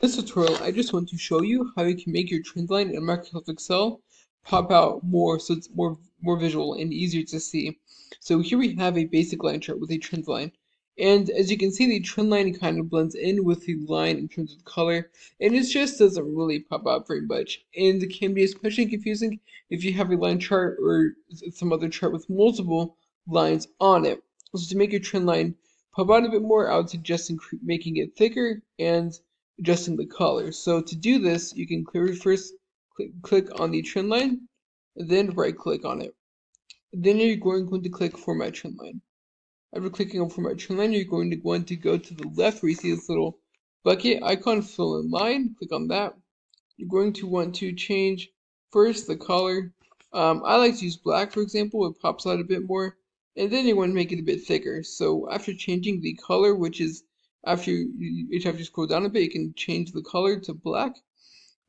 this tutorial, I just want to show you how you can make your trend line in Microsoft Excel pop out more so it's more more visual and easier to see. So here we have a basic line chart with a trend line. And as you can see, the trend line kind of blends in with the line in terms of color, and it just doesn't really pop out very much. And it can be especially confusing if you have a line chart or some other chart with multiple lines on it. So to make your trend line pop out a bit more, I would suggest making it thicker and adjusting the color. So to do this, you can clearly first click, click on the trend line, then right click on it. Then you're going to click Format Trend Line. After clicking on Format Trend Line, you're going to want to go to the left where you see this little bucket icon, fill and line, click on that. You're going to want to change first the color. Um, I like to use black, for example, it pops out a bit more. And then you want to make it a bit thicker. So after changing the color, which is after you, you have to scroll down a bit, you can change the color to black.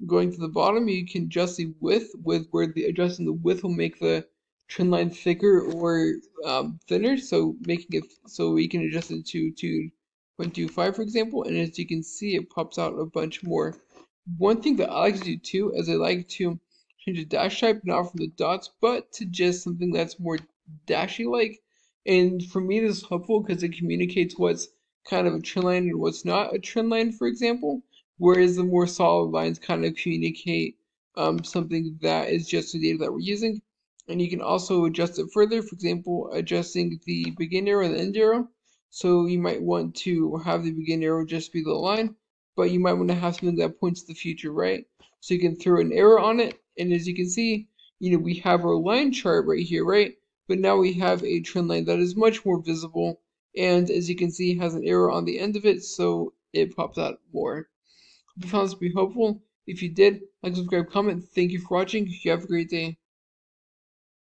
Going to the bottom, you can adjust the width with where the adjusting the width will make the trend line thicker or um, thinner. So making it so we can adjust it to to 0.25 for example. And as you can see, it pops out a bunch more. One thing that I like to do too is I like to change the dash type not from the dots, but to just something that's more dashy like. And for me, this is helpful because it communicates what's kind of a trend line and what's not a trend line, for example. Whereas the more solid lines kind of communicate um, something that is just the data that we're using. And you can also adjust it further, for example, adjusting the begin arrow and the end arrow. So you might want to have the begin arrow just be the line, but you might want to have something that points to the future, right? So you can throw an arrow on it, and as you can see, you know, we have our line chart right here, right? But now we have a trend line that is much more visible and as you can see has an arrow on the end of it so it pops out more. Hope you found this to be helpful. If you did, like, subscribe, comment. Thank you for watching. You have a great day.